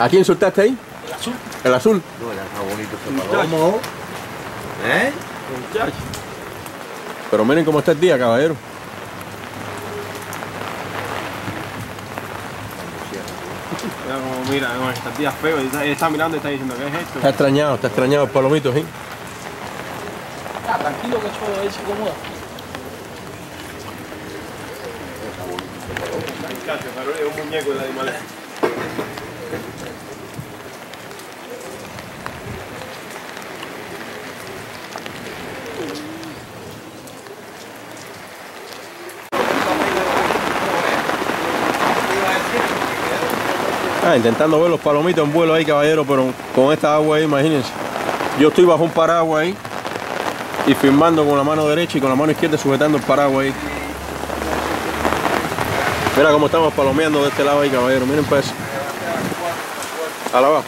¿A quién soltaste ahí? El azul. El azul. No, era está bonito ese palomo. ¿Eh? Muchacho. Pero miren cómo está el día, caballero. Mira como mira, no, está el día feo. y Está, él está mirando y está diciendo, ¿qué es esto? Está extrañado, está extrañado el palomito, ¿sí? Ah, tranquilo que eso él se acomoda. Pero es un muñeco de animales. Ah, intentando ver los palomitos en vuelo ahí, caballero, pero con esta agua ahí, imagínense. Yo estoy bajo un paraguas ahí y filmando con la mano derecha y con la mano izquierda sujetando el paraguas ahí. Mira cómo estamos palomeando de este lado ahí, caballero. Miren para eso. A la abajo.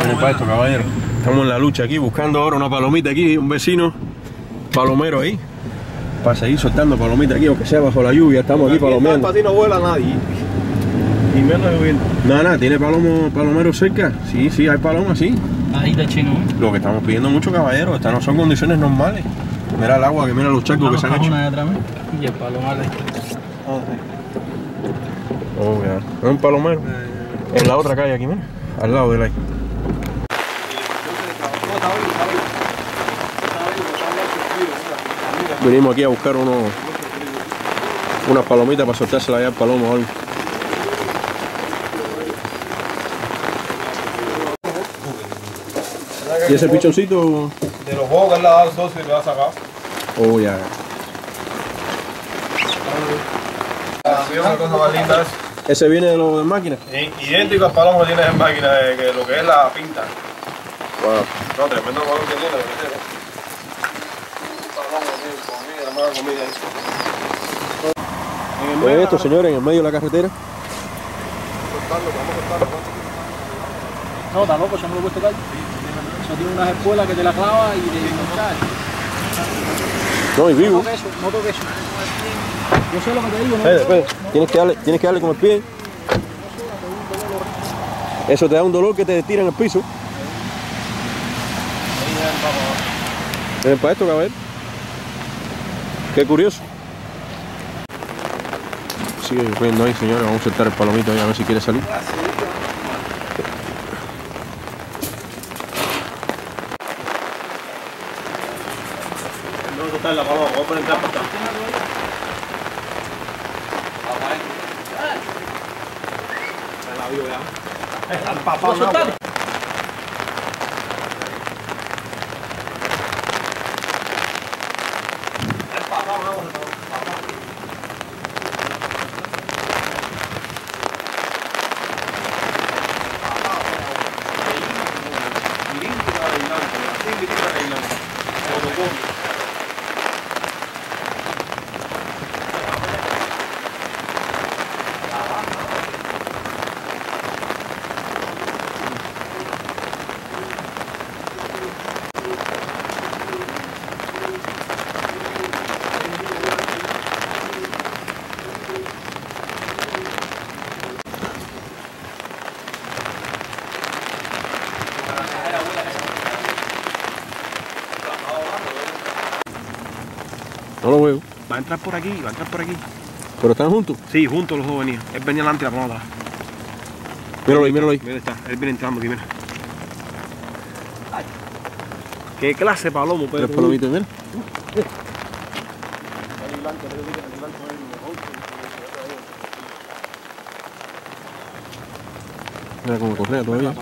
Miren para esto, caballero. Estamos en la lucha aquí, buscando ahora una palomita aquí, un vecino palomero ahí. Para seguir soltando palomitas aquí, aunque sea bajo la lluvia, estamos aquí palomeando. Para ti no vuela nadie. Y menos lloviendo. Nada, nada, ¿tiene palomo, palomero cerca? Sí, sí, hay palomas, sí. Ahí está chino, ¿eh? Lo que estamos pidiendo mucho, caballero, estas no son condiciones normales. Mira el agua, que mira los charcos que se han hecho. Atrás, ¿eh? Y el palomar de Oh, ya. Es un palomero. En la otra calle aquí, mira. Al lado de la. Venimos aquí a buscar uno, unas palomitas para soltársela allá al palomo o algo. ¿Y ese pichoncito? De los juegos que él le ha dado socio y le ha sacado. Oh, ya. Es. ¿Ese viene de los de máquina? Idéntico al palomo que tienes en máquina, de que lo que es la pinta. Wow. No, tremendo palomo que tiene, lo que tiene. Palomo, tío, comida, la mala comida ahí. En el ¿Ven medio esto, señores, en el medio de la carretera? cortarlo, vamos a cortarlo, ¿no? No, está loco, yo me lo he puesto calle. Eso tiene unas espuelas que te la clava y te muchacho. No, y No vivo. toques eso, no toques eso. Yo sé lo que te digo, no Espera. Tienes que darle, tienes que darle con el pie. Eso te da un dolor que te tira en el piso. Miren para esto, caballero. Qué curioso. Sigue lloviendo ahí, señores. Vamos a soltar el palomito ahí a ver si quiere salir. La paloma, vamos a poner trampa la vio ya. Está empapado en agua. Está empapado en agua, está empapado. Miríncula de aislante, así miríncula de aislante. Fotocopia. No lo veo. Va a entrar por aquí, va a entrar por aquí. Pero están juntos. Sí, juntos los dos venían. Él venía delante y la paloma atrás. Míralo ahí, míralo ahí. Mira, está. Él viene entrando aquí, mira. ¿Qué clase de palomo, Tres Pedro? palomitos, mira. Mira cómo correa todavía.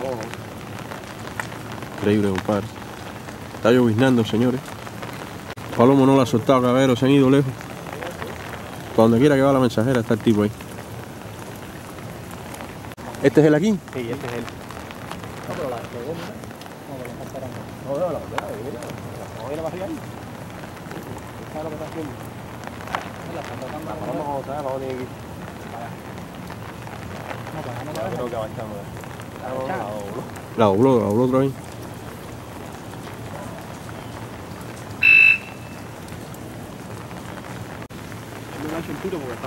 Increíble, compadre. Está lloviznando, señores. Palomo no lo ha soltado, caballero, se han ido lejos. Para donde quiera que va la mensajera está el tipo ahí. ¿Este es el aquí? Sí, este es. Creo que avanzamos. La dobló, la dobló otra vez. Es una cintura porque está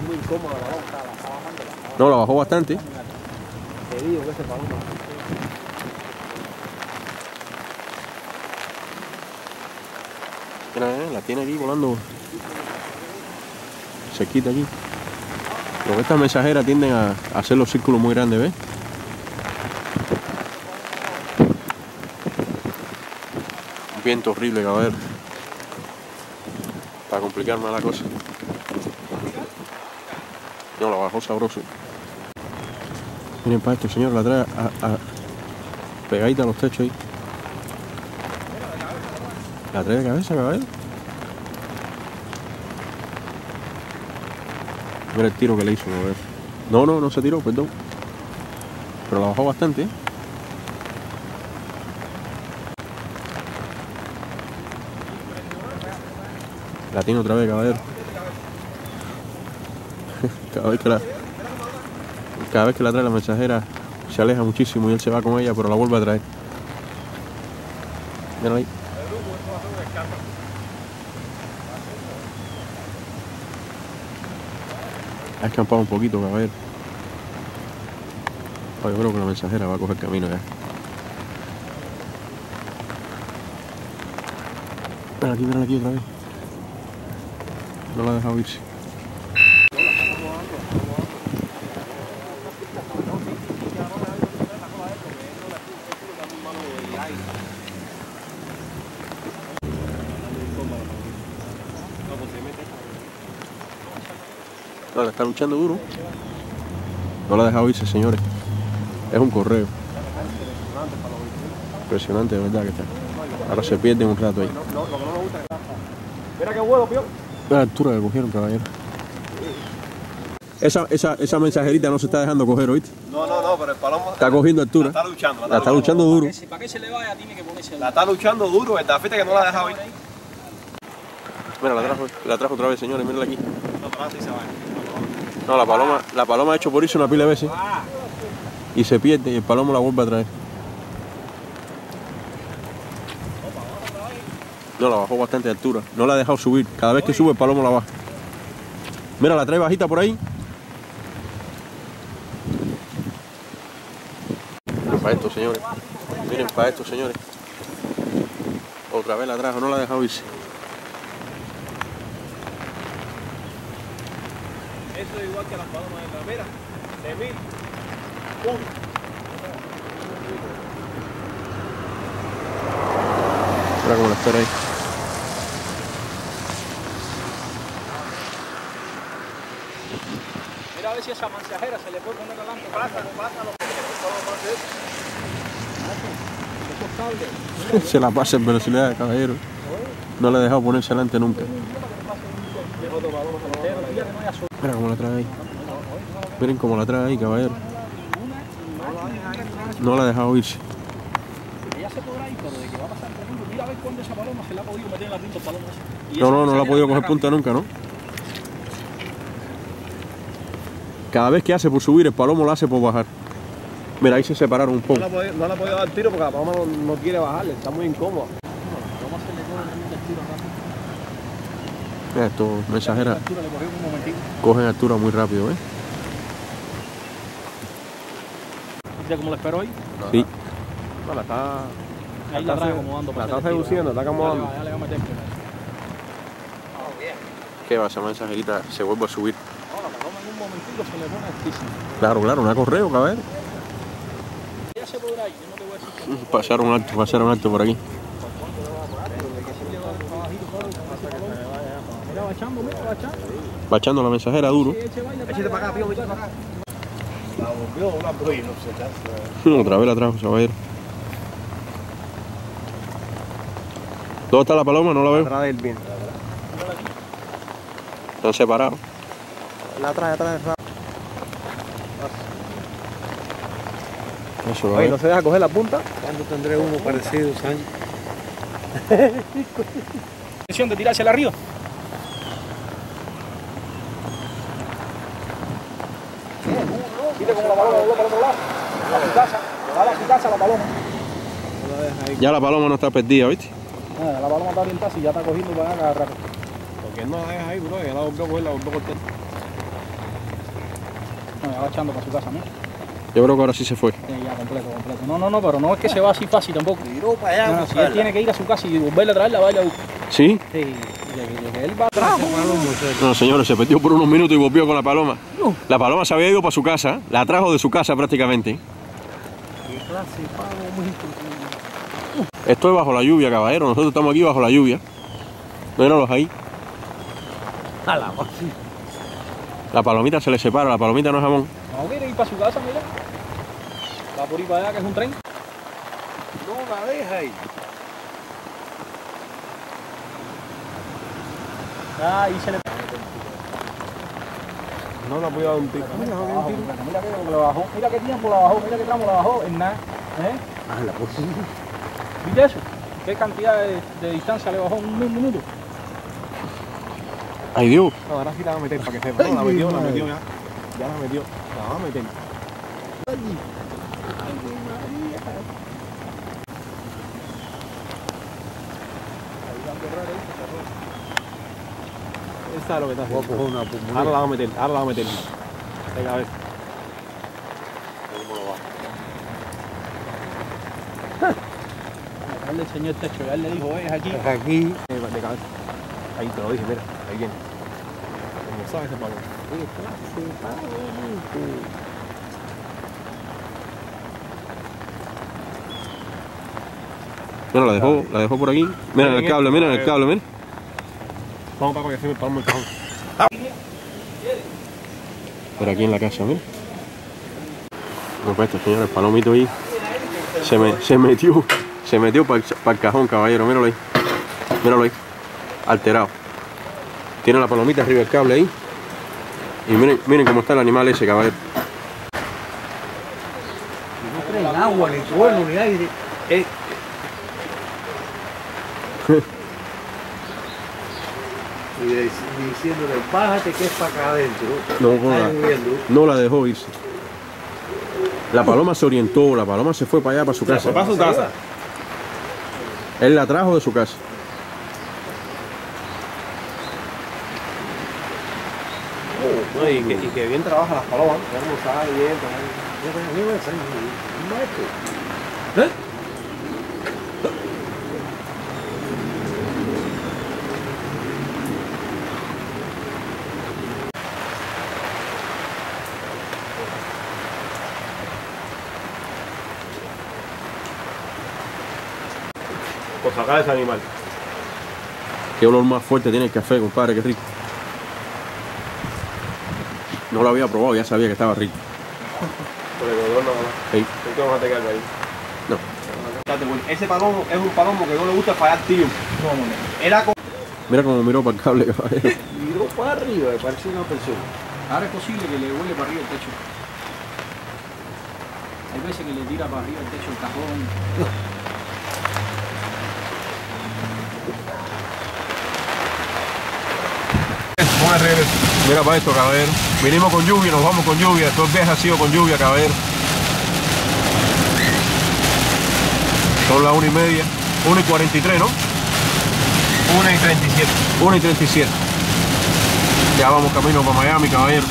muy incómoda la paloma. Está bajándola. No, la bajó bastante. Te digo que ese paloma. Mira, eh, la tiene aquí volando. Se quita aquí. Lo que estas mensajeras tienden a hacer los círculos muy grandes, ¿ves? Un viento horrible, caballero. Para complicar más la cosa. No, la bajó sabroso. Miren para esto, señor, la trae a, pegadita a los techos ahí. La trae de cabeza, caballero. Mira el tiro que le hizo, caballero. No, no, no se tiró, perdón. Pero la bajó bastante, ¿eh? La tiene otra vez, caballero. Cada vez que la, cada vez que la trae la mensajera se aleja muchísimo y él se va con ella, pero la vuelve a traer. Míralo ahí. Ha escampado un poquito, caballero. Oh, yo creo que la mensajera va a coger camino ya. Mira aquí, mira aquí otra vez. No la ha dejado irse. La está luchando duro. No la ha dejado irse, señores. Es un correo. Impresionante, de verdad que está. Ahora se pierde un rato ahí. Mira qué huevo, pío. La altura que cogieron, caballero. Esa, esa, esa mensajerita no se está dejando coger, ¿oíste? No, no, no, pero el palomo Está cogiendo la altura. está luchando. La está luchando duro. Para que se le vaya tiene que ponerse La está luchando duro, que no la ha dejado ir. Mira, la trajo, la trajo otra vez, señores, mírala aquí. No, pero se va. No, la paloma, la paloma ha hecho por irse una pila de veces. Y se pierde y el palomo la vuelve a traer. No, la bajó bastante de altura. No la ha dejado subir. Cada vez que sube el palomo la baja. Mira, la trae bajita por ahí. Miren para esto, señores. Miren para esto, señores. Otra vez la trajo, no la ha dejado irse. Eso es igual que las palomas de la mira. De mil. Mira cómo la espera ahí. Mira a ver si esa mensajera se le puede poner adelante. Pásalo, pásalo. Se la pasa en velocidad, caballero. No le he dejado ponerse adelante nunca. Mira cómo la trae ahí. Miren cómo la trae ahí, caballero. No la ha dejado irse. Ella se podrá ir, pero de que va a pasar entre puntos. Mira a ver cuándo esa paloma se la ha podido meter en la pinta paloma No, no, no la ha podido coger punta nunca, ¿no? Cada vez que hace por subir, el palomo la hace por bajar. Mira, ahí se separaron un No poco. la no la podía dar tiro porque la paloma no, no quiere bajarle, está muy incómoda. Paloma se le coge también de tiro rápido. Mira, cogió un momentito. cogen altura muy rápido, ¿eh? ¿Viste cómo la espero ahí? Sí. No, la está. Ahí la trae acomodando. La está seduciendo, está acomodando. Ya le va- a meter. ¿Qué va? Esa mensajerita se vuelve a subir. No, la paloma en un momentito se le pone altísima. Claro, claro, una correo, caballero. Ella se podrá ir, yo no te voy a decir Pasaron alto, pasaron alto por aquí. Mira, va echando, mira, va echando. Va echando la mensajera duro. Eche baila, Échate para acá, pío, échate para acá. La volvió una bruja, no sé, Otra vez la trajo, caballero. ¿Dónde está la paloma? No la veo. Atrás del bien. Están separados. La atrás, atrás del Eso, Oye, caballero. no se deja coger la punta. ¿Cuándo tendré uno parecido, Sánchez? Intención de tirársela arriba. ¿Viste cómo la paloma voló para el otro lado? La picasa, le da la picasa a la paloma. Ya la paloma no está perdida, ¿viste? Ah, la paloma está orientada y ya está cogiendo para acá cada rato. Porque no la deja ahí, bro. Ya la volvió a coger, la volvió a cortar. No, ya va echando para su casa, ¿no? Yo creo que ahora sí se fue. Sí, ya, completo, completo. No, no, no, pero no es que se va así fácil tampoco. Para allá. No, a no, si él tiene que ir a su casa y volverle a traer la baila. ¿Sí? Sí, y de que- de que él va atrás. No, señores, se perdió por unos minutos y volvió con la paloma. La paloma se había ido para su casa, la trajo de su casa prácticamente. Qué clase de pavo, mijo. Esto es bajo la lluvia, caballero. Nosotros estamos aquí bajo la lluvia. Míralos ahí. A la voz. La palomita se le separa, la palomita no es jamón. No quiere ir para su casa, mira. Va por ir para allá, que es un tren. No la deja ahí. Ah, ahí se le No la voy a dar un tiro. Mira, Abajo, mira, mira que lo bajó, mira qué tiempo la bajó, mira qué tramo la bajó, en nada. ¿Eh? A la voz. ¿Viste eso? ¿Qué cantidad de, de distancia le bajó en un minuto? Ay, Dios. No, ahora sí la va a meter para que sepa. No, la metió, la metió ya. Ya la metió. La va a meter. Sabe lo que está Voy a haciendo. coger una pulmonía. Ahora la va a meter, ahora la va a meter. Venga, a ver. Ya le enseñó el techo, ya él le dijo, es aquí. Es aquí. Eh, De cabeza. Ahí te lo dije, mira. Ahí viene. Como sabe ese palo. Mira, la dejó, la dejó por aquí. Mira en el cable, mira en el cable, mira. Vamos para que se me palmo el cajón. Por aquí en la casa, mira. No, pues este señor, el palomito ahí se, me, se metió, se metió para el cajón, caballero, míralo ahí. Míralo ahí, alterado. Tiene la palomita arriba del cable ahí. Y miren, miren cómo está el animal ese, caballero. No traen agua, ni suelo, ni aire. Eh, y de- diciéndole, bájate que es para acá adentro. No, joda. lloviendo. No la dejó irse. La paloma se orientó, la paloma se fue para allá, para su casa. Se para su casa. Él la trajo de su casa. No, y, que, y que bien trabaja las palomas. Bien. Por sacar ese animal. Qué olor más fuerte tiene el café, compadre, qué rico. No lo había probado, ya sabía que estaba rico. Por el olor nada más. Ey, Hay que vamos a tener ahí. no. Ese palomo es un palomo que no le gusta fallar tío. Era como. Mira cómo miró para el cable, caballero. Miró para arriba, me parece una persona. Ahora es posible que le huele para arriba el techo. Hay veces que le tira para arriba el techo el cajón. Buena regreso. Mira para esto, caballero. Vinimos con lluvia, nos vamos con lluvia. Estos viajes ha sido con lluvia, caballero. Son las una y media. 1 y 43, ¿no? 1 y 37. 1 y 37. Ya vamos camino para Miami, caballero.